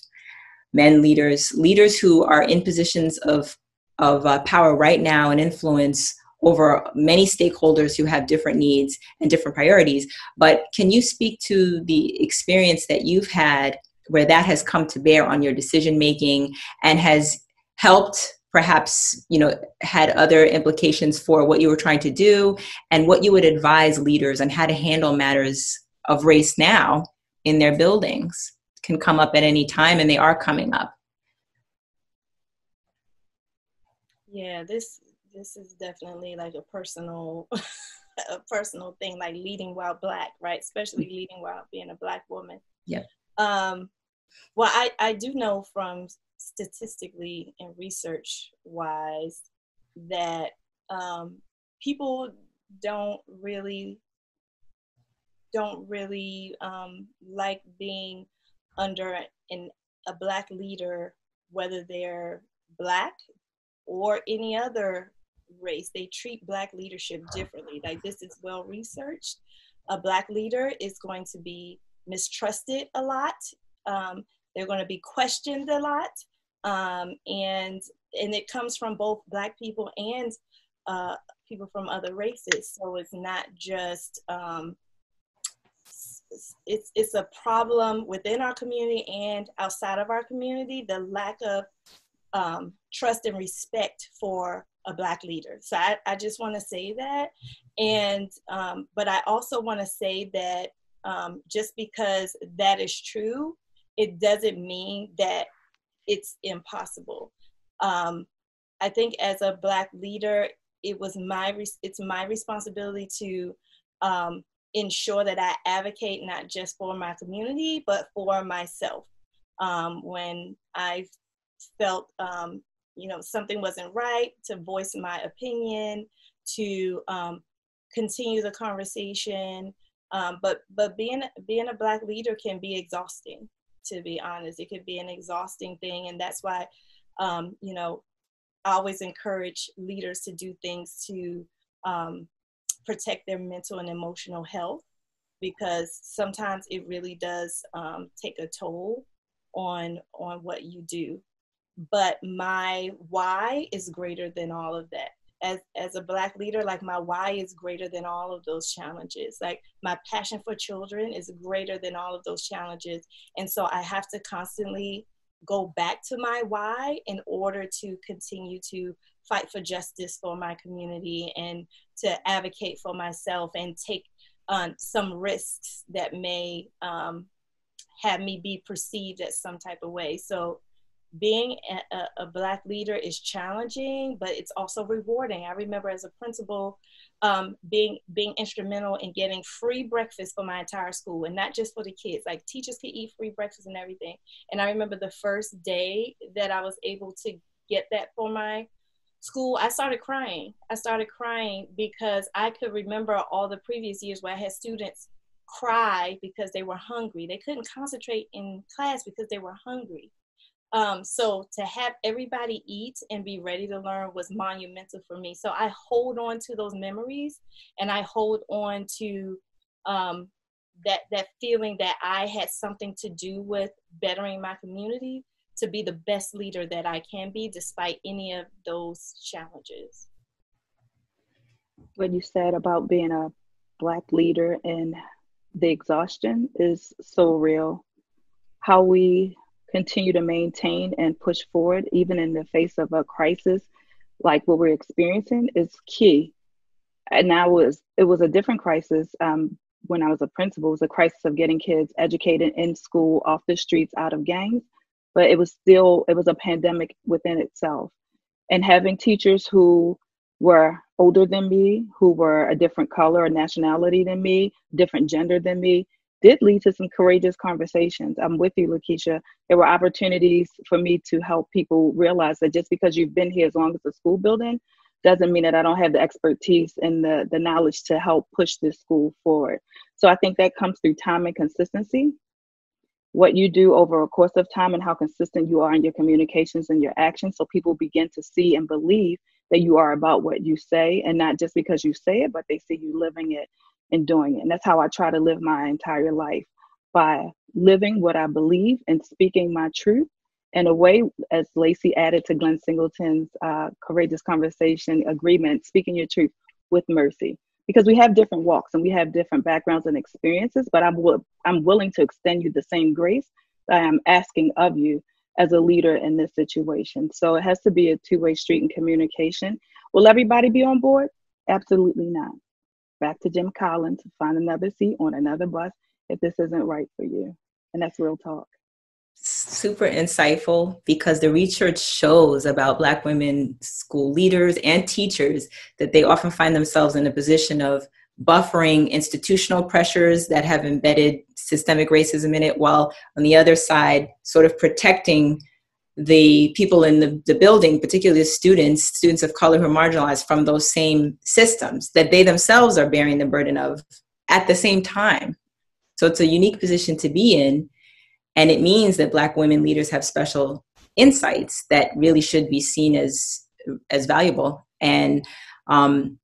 men leaders, leaders who are in positions of, of uh, power right now and influence over many stakeholders who have different needs and different priorities. But can you speak to the experience that you've had where that has come to bear on your decision making and has helped perhaps you know had other implications for what you were trying to do and what you would advise leaders on how to handle matters of race now in their buildings can come up at any time and they are coming up. Yeah this this is definitely like a personal <laughs> a personal thing like leading while black right? Especially leading while being a black woman. Yeah. Um well i i do know from statistically and research wise that um people don't really don't really um like being under an a black leader whether they're black or any other race. They treat Black leadership differently. Like this is well researched. A Black leader is going to be mistrusted a lot. Um, they're going to be questioned a lot, um, and and it comes from both Black people and uh, people from other races. So it's not just um, it's it's a problem within our community and outside of our community. The lack of um, trust and respect for a black leader. So I, I just want to say that. And, um, but I also want to say that um, just because that is true, it doesn't mean that it's impossible. Um, I think as a black leader, it was my, it's my responsibility to um, ensure that I advocate not just for my community, but for myself. Um, when I felt um, you know something wasn't right to voice my opinion to um, continue the conversation um, but but being being a black leader can be exhausting to be honest it could be an exhausting thing and that's why um, you know i always encourage leaders to do things to um, protect their mental and emotional health because sometimes it really does um, take a toll on on what you do. But my why is greater than all of that as as a black leader like my why is greater than all of those challenges. Like my passion for children is greater than all of those challenges. And so i have to constantly go back to my why in order to continue to fight for justice for my community and to advocate for myself and take um, some risks that may um, have me be perceived as some type of way. So being a, a, black leader is challenging but it's also rewarding. I remember as a principal um, being being instrumental in getting free breakfast for my entire school and not just for the kids. Like teachers could eat free breakfast and everything. And i remember the first day that i was able to get that for my school i started crying. I started crying because i could remember all the previous years where i had students cry because they were hungry. They couldn't concentrate in class because they were hungry Um, so to have everybody eat and be ready to learn was monumental for me. So I hold on to those memories and I hold on to um, that that feeling that I had something to do with bettering my community to be the best leader that I can be despite any of those challenges. What you said about being a black leader and the exhaustion is so real. How we continue to maintain and push forward, even in the face of a crisis like what we're experiencing, is key. And now was it was a different crisis um, when I was a principal. It was a crisis of getting kids educated in school, off the streets, out of gangs. But it was still it was a pandemic within itself, and having teachers who were older than me, who were a different color or nationality than me, different gender than me, did lead to some courageous conversations. I'm with you, Lakisha. There were opportunities for me to help people realize that just because you've been here as long as the school building doesn't mean that I don't have the expertise and the, the knowledge to help push this school forward. So I think that comes through time and consistency. What you do over a course of time and how consistent you are in your communications and your actions so people begin to see and believe that you are about what you say and not just because you say it, but they see you living it and doing it. And that's how I try to live my entire life by living what I believe and speaking my truth in a way, as Lacey added to Glenn Singleton's uh, courageous conversation agreement, speaking your truth with mercy. Because we have different walks and we have different backgrounds and experiences, but I'm, w- I'm willing to extend you the same grace that I am asking of you as a leader in this situation. So it has to be a two way street in communication. Will everybody be on board? Absolutely not back to Jim Collins, to find another seat on another bus if this isn't right for you. And that's real talk. Super insightful because the research shows about Black women school leaders and teachers that they often find themselves in a position of buffering institutional pressures that have embedded systemic racism in it, while on the other side, sort of protecting the people in the, the building, particularly students, students of color who are marginalized from those same systems that they themselves are bearing the burden of at the same time. So it's a unique position to be in. And it means that Black women leaders have special insights that really should be seen as, as valuable. And um,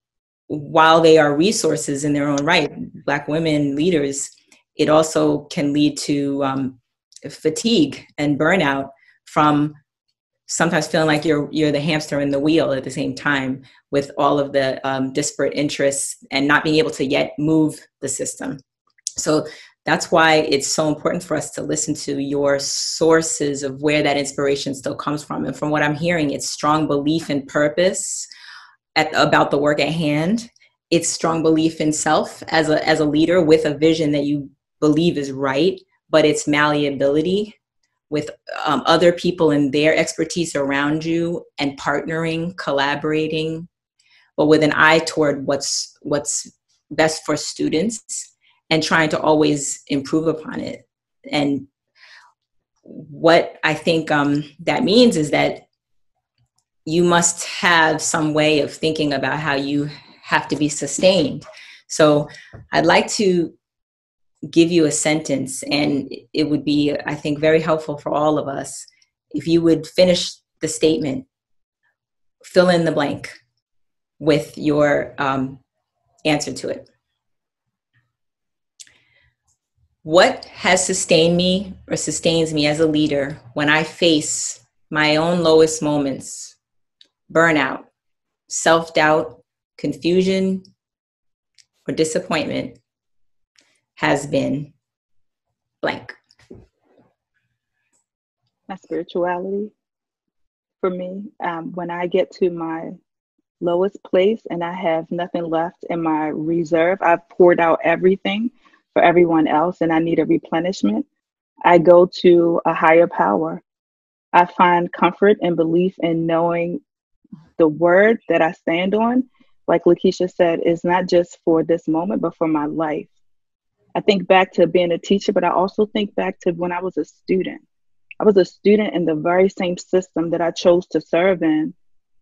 while they are resources in their own right, Black women leaders, it also can lead to um, fatigue and burnout from sometimes feeling like you're you're the hamster in the wheel at the same time with all of the um, disparate interests and not being able to yet move the system. So that's why it's so important for us to listen to your sources of where that inspiration still comes from. And from what i'm hearing it's strong belief in purpose at, about the work at hand. It's strong belief in self as a as a leader with a vision that you believe is right but it's malleability with um, other people and their expertise around you and partnering collaborating but with an eye toward what's what's best for students and trying to always improve upon it. And what i think um, that means is that you must have some way of thinking about how you have to be sustained. So i'd like to give you a sentence and it would be i think very helpful for all of us if you would finish the statement fill in the blank with your um, answer to it. What has sustained me or sustains me as a leader when i face my own lowest moments? Burnout self-doubt confusion or disappointment has been blank? My spirituality for me. Um, when I get to my lowest place and I have nothing left in my reserve, I've poured out everything for everyone else and I need a replenishment. I go to a higher power. I find comfort and belief in knowing the word that I stand on, like Lakisha said, is not just for this moment, but for my life. I think back to being a teacher, but I also think back to when I was a student. I was a student in the very same system that I chose to serve in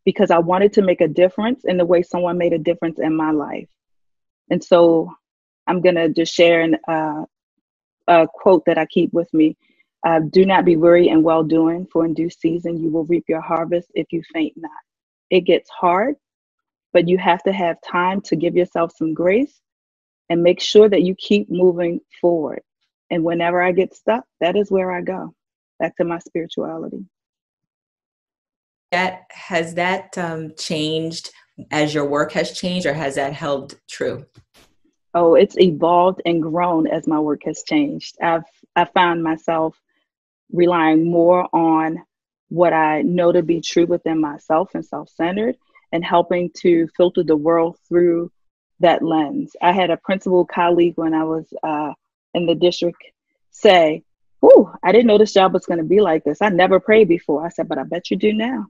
because I wanted to make a difference in the way someone made a difference in my life. And so I'm going to just share an, uh, a quote that I keep with me. Uh, do not be weary and well doing, for in due season you will reap your harvest if you faint not. It gets hard, but you have to have time to give yourself some grace and make sure that you keep moving forward. And whenever I get stuck, that is where I go back to my spirituality. That has that um, changed as your work has changed, or has that held true? Oh, it's evolved and grown as my work has changed. I've I found myself relying more on what I know to be true within myself and self centered and helping to filter the world through that lens. I had a principal colleague when I was uh, in the district say, Ooh, I didn't know this job was going to be like this. I never prayed before. I said, But I bet you do now.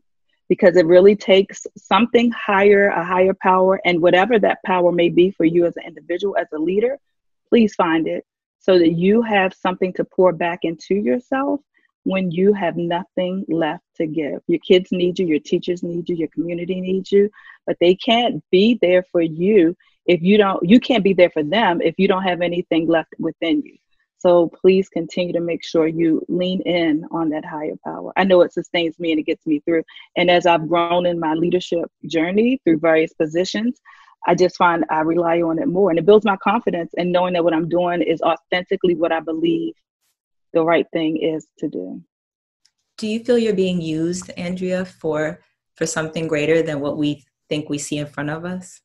Because it really takes something higher, a higher power, and whatever that power may be for you as an individual, as a leader, please find it so that you have something to pour back into yourself when you have nothing left to give. Your kids need you, your teachers need you, your community needs you, but they can't be there for you if you don't you can't be there for them if you don't have anything left within you. So please continue to make sure you lean in on that higher power. I know it sustains me and it gets me through. And as I've grown in my leadership journey through various positions, I just find I rely on it more and it builds my confidence and knowing that what I'm doing is authentically what I believe the right thing is to do. Do you feel you're being used, Andrea, for for something greater than what we think we see in front of us?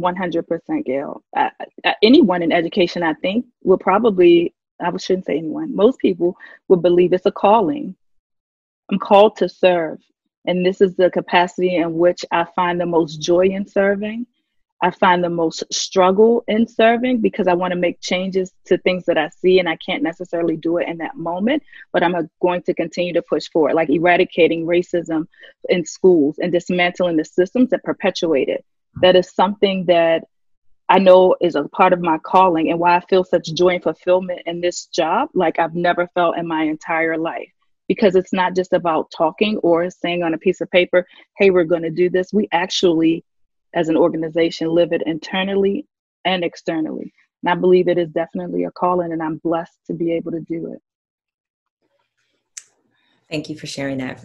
100% Gail. Uh, uh, anyone in education, I think, will probably, I shouldn't say anyone, most people would believe it's a calling. I'm called to serve. And this is the capacity in which I find the most joy in serving. I find the most struggle in serving because I want to make changes to things that I see and I can't necessarily do it in that moment, but I'm going to continue to push forward, like eradicating racism in schools and dismantling the systems that perpetuate it. That is something that I know is a part of my calling and why I feel such joy and fulfillment in this job like I've never felt in my entire life. Because it's not just about talking or saying on a piece of paper, hey, we're going to do this. We actually as an organization live it internally and externally. And I believe it is definitely a calling, and I'm blessed to be able to do it. Thank you for sharing that.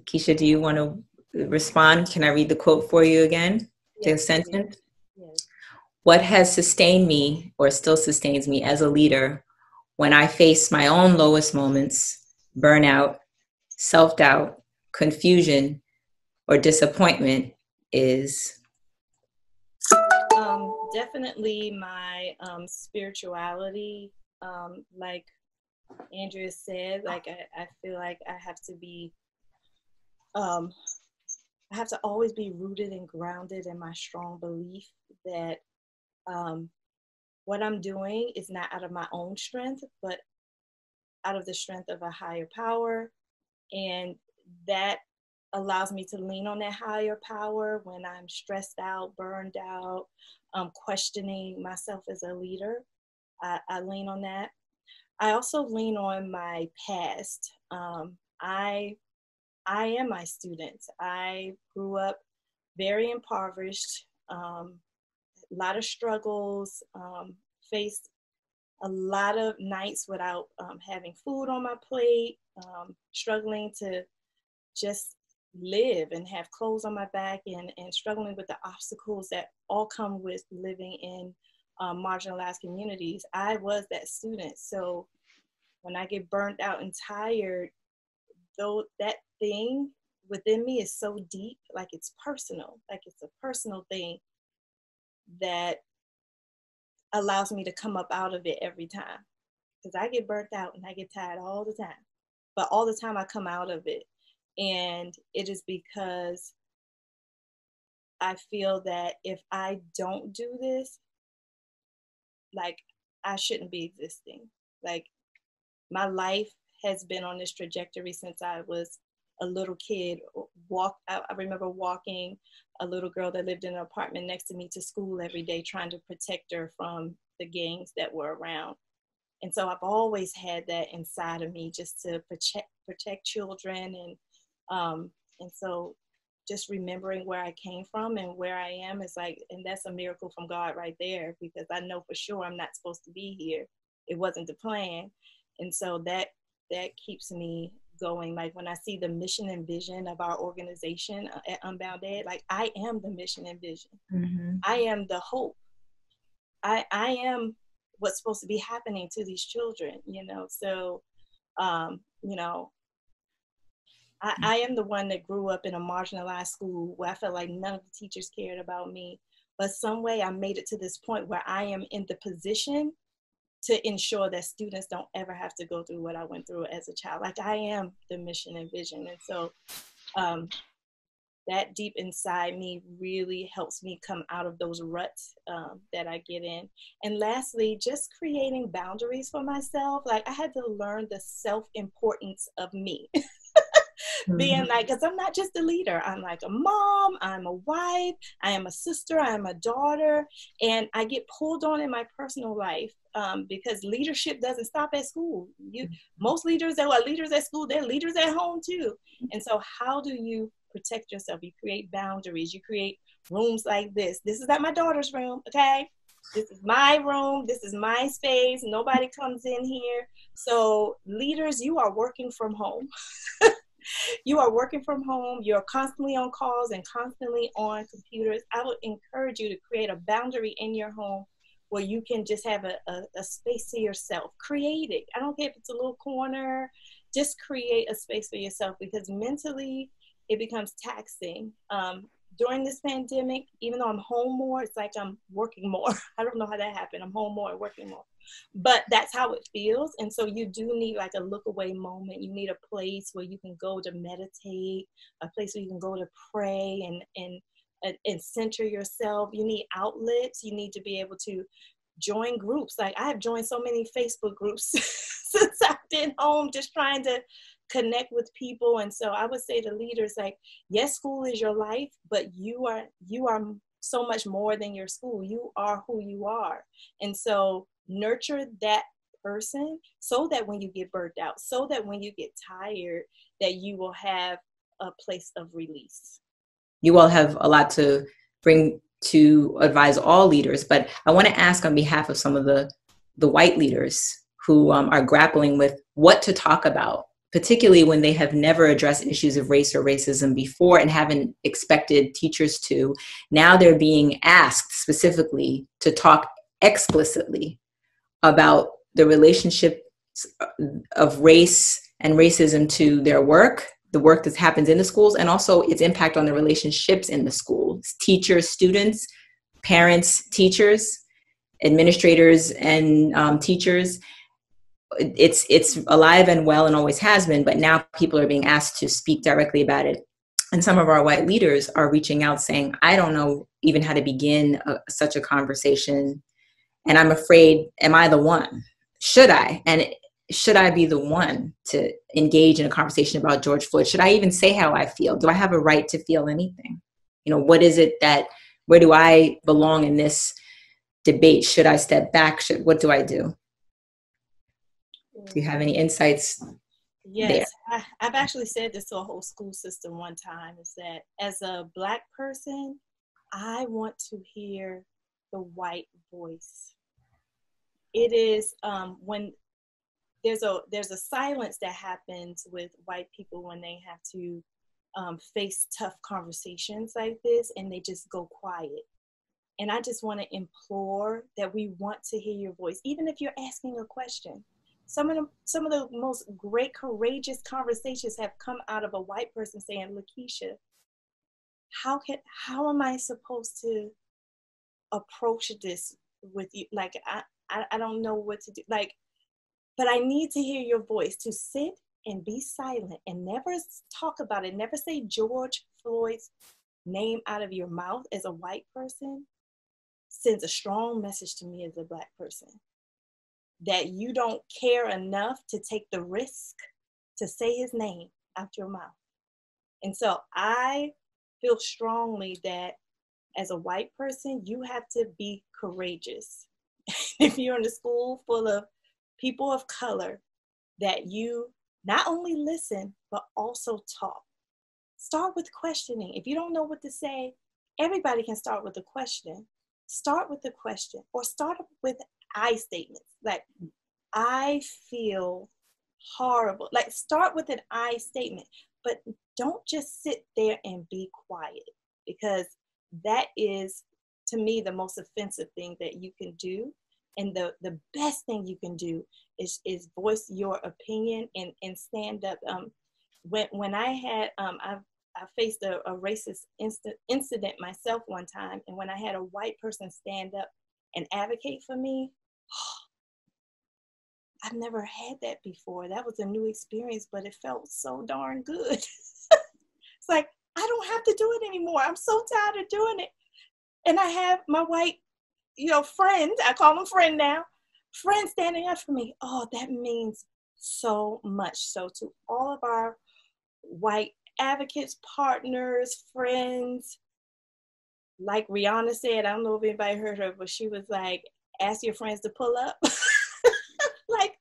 Keisha, do you want to respond? Can I read the quote for you again? Yes, the sentence? Yes. What has sustained me or still sustains me as a leader when I face my own lowest moments, burnout, self doubt, confusion, or disappointment is definitely my um, spirituality. Um, like Andrea said, like I, I feel like I have to be, um, I have to always be rooted and grounded in my strong belief that um, what I'm doing is not out of my own strength, but out of the strength of a higher power. And that allows me to lean on that higher power when I'm stressed out, burned out, um, questioning myself as a leader. I, I, lean on that. I also lean on my past. Um, I I am my students. I grew up very impoverished, um, a lot of struggles, um, faced a lot of nights without um, having food on my plate, um, struggling to just live and have clothes on my back and, and struggling with the obstacles that all come with living in um, marginalized communities. I was that student. So when I get burnt out and tired, though that thing within me is so deep, like it's personal, like it's a personal thing that allows me to come up out of it every time. Because I get burnt out and I get tired all the time. But all the time I come out of it and it is because I feel that if I don't do this, like I shouldn't be existing. Like my life has been on this trajectory since I was a little kid. Walk I, remember walking a little girl that lived in an apartment next to me to school every day, trying to protect her from the gangs that were around. And so I've always had that inside of me just to protect protect children and um, and so just remembering where I came from and where I am is like, and that's a miracle from God right there because I know for sure I'm not supposed to be here. It wasn't the plan. And so that that keeps me going. Like when I see the mission and vision of our organization uh, at UnboundEd, like I am the mission and vision. Mm-hmm. I am the hope. I I am what's supposed to be happening to these children, you know. So, um, you know, I, I am the one that grew up in a marginalized school where I felt like none of the teachers cared about me. But some way I made it to this point where I am in the position to ensure that students don't ever have to go through what I went through as a child. Like I am the mission and vision. And so um, that deep inside me really helps me come out of those ruts um, that I get in. And lastly, just creating boundaries for myself. Like I had to learn the self importance of me. <laughs> <laughs> being mm-hmm. like, because I'm not just a leader, I'm like a mom, I'm a wife, I am a sister, I am a daughter, and I get pulled on in my personal life um, because leadership doesn't stop at school. You, mm-hmm. most leaders that are leaders at school, they're leaders at home too. And so, how do you protect yourself? You create boundaries. You create rooms like this. This is at my daughter's room, okay? This is my room. This is my space. Nobody comes in here. So, leaders, you are working from home. <laughs> you are working from home, you're constantly on calls and constantly on computers. I would encourage you to create a boundary in your home where you can just have a, a, a space to yourself. Create it. I don't care if it's a little corner, just create a space for yourself because mentally it becomes taxing. Um, during this pandemic, even though I'm home more, it's like I'm working more. <laughs> I don't know how that happened. I'm home more working more but that's how it feels. And so you do need like a look away moment. You need a place where you can go to meditate a place where you can go to pray and and and center yourself. You need outlets. You need to be able to join groups. Like i have joined so many facebook groups <laughs> since i've been home just trying to connect with people. And so i would say to leaders like yes school is your life but you are you are so much more than your school. You are who you are. And so nurture that person so that when you get burnt out, so that when you get tired, that you will have a place of release. You all have a lot to bring to advise all leaders, but I want to ask on behalf of some of the the white leaders who um, are grappling with what to talk about, particularly when they have never addressed issues of race or racism before and haven't expected teachers to. Now they're being asked specifically to talk explicitly about the relationship of race and racism to their work, the work that happens in the schools, and also its impact on the relationships in the schools teachers, students, parents, teachers, administrators, and um, teachers. It's it's alive and well and always has been, but now people are being asked to speak directly about it. And some of our white leaders are reaching out saying, I don't know even how to begin a, such a conversation and i'm afraid am i the one? Should i? And should i be the one to engage in a conversation about george floyd? Should i even say how i feel? Do i have a right to feel anything? You know what is it that where do i belong in this debate? Should i step back? Should what do i do? Do you have any insights yes I, i've actually said this to a whole school system one time is that as a black person i want to hear the white voice it is um, when there's a there's a silence that happens with white people when they have to um, face tough conversations like this and they just go quiet. And i just want to implore that we want to hear your voice even if you're asking a question. Some of the some of the most great courageous conversations have come out of a white person saying lakisha how can how am i supposed to approach this with you? Like i I, I don't know what to do. Like, but I need to hear your voice to sit and be silent and never talk about it. Never say George Floyd's name out of your mouth as a white person sends a strong message to me as a black person that you don't care enough to take the risk to say his name out your mouth. And so I feel strongly that as a white person, you have to be courageous <laughs> if you're in a school full of people of color, that you not only listen, but also talk. Start with questioning. If you don't know what to say, everybody can start with a question. Start with a question or start with I statements like, I feel horrible. Like start with an I statement, but don't just sit there and be quiet because that is to me the most offensive thing that you can do. And the, the best thing you can do is, is voice your opinion and, and stand up. Um, when, when I had, um, I, I faced a, a racist inst- incident myself one time. And when I had a white person stand up and advocate for me, <gasps> I've never had that before. That was a new experience, but it felt so darn good. <laughs> it's like, I don't have to do it anymore. I'm so tired of doing it. And I have my white, you know, friend, I call them friend now, friend standing up for me. Oh, that means so much. So to all of our white advocates, partners, friends, like Rihanna said, I don't know if anybody heard her, but she was like, ask your friends to pull up. <laughs> like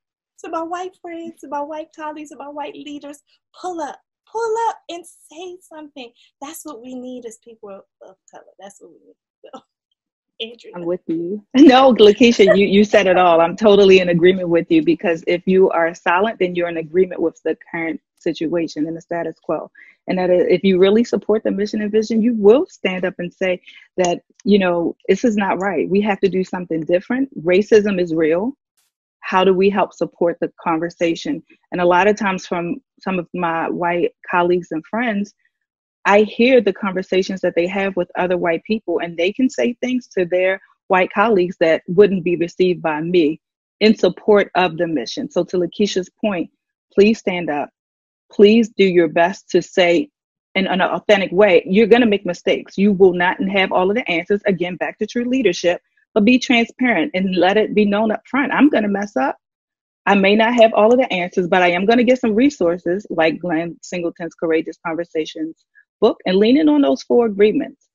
to my white friends, to my white colleagues, to my white leaders, pull up, pull up and say something. That's what we need as people of color. That's what we need. <laughs> Andrea. I'm with you. <laughs> No, Lakisha, you, you said it all. I'm totally in agreement with you because if you are silent, then you're in agreement with the current situation and the status quo. And that if you really support the mission and vision, you will stand up and say that, you know, this is not right. We have to do something different. Racism is real. How do we help support the conversation? And a lot of times from some of my white colleagues and friends, I hear the conversations that they have with other white people, and they can say things to their white colleagues that wouldn't be received by me in support of the mission. So, to Lakisha's point, please stand up. Please do your best to say in an authentic way. You're going to make mistakes. You will not have all of the answers. Again, back to true leadership, but be transparent and let it be known up front. I'm going to mess up. I may not have all of the answers, but I am going to get some resources like Glenn Singleton's Courageous Conversations book and lean in on those four agreements.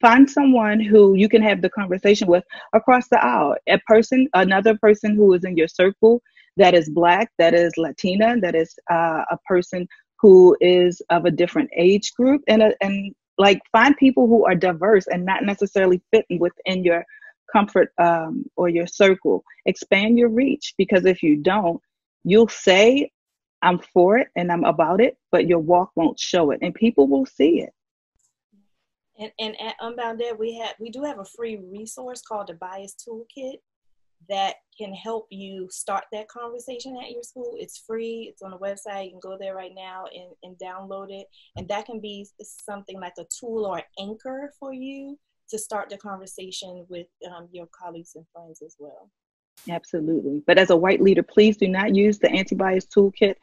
Find someone who you can have the conversation with across the aisle. A person, another person who is in your circle that is Black, that is Latina, that is uh, a person who is of a different age group, and, a, and like find people who are diverse and not necessarily fitting within your comfort um, or your circle. Expand your reach because if you don't, you'll say I'm for it and I'm about it, but your walk won't show it, and people will see it. And, and at UnboundEd, we have we do have a free resource called the Bias Toolkit that can help you start that conversation at your school. It's free. It's on the website. You can go there right now and, and download it. And that can be something like a tool or an anchor for you to start the conversation with um, your colleagues and friends as well. Absolutely. But as a white leader, please do not use the anti bias toolkit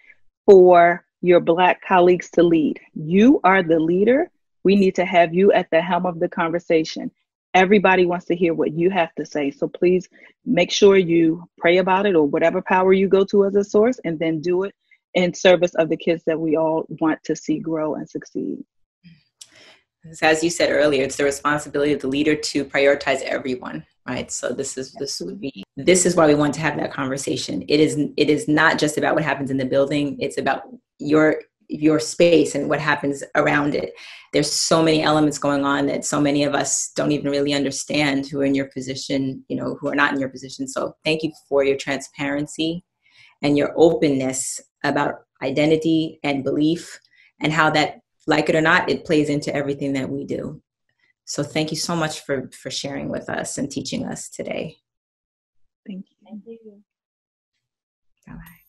for your Black colleagues to lead. You are the leader. We need to have you at the helm of the conversation. Everybody wants to hear what you have to say. So please make sure you pray about it or whatever power you go to as a source and then do it in service of the kids that we all want to see grow and succeed. As you said earlier, it's the responsibility of the leader to prioritize everyone right? So this is this would be this is why we want to have that conversation. It is it is not just about what happens in the building. It's about your your space and what happens around it. There's so many elements going on that so many of us don't even really understand who are in your position you know who are not in your position. So thank you for your transparency and your openness about identity and belief and how that like it or not it plays into everything that we do so thank you so much for for sharing with us and teaching us today. Thank you. Thank you. Bye.